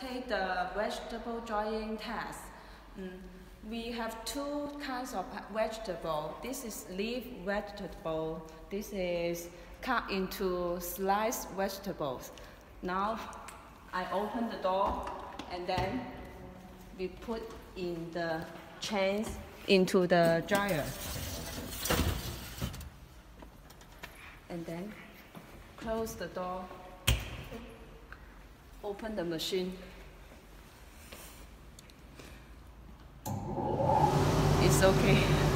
take the vegetable drying test. Mm, we have two kinds of vegetable. This is leaf vegetable. This is cut into sliced vegetables. Now I open the door and then we put in the chains into the dryer. And then close the door, open the machine. It's okay.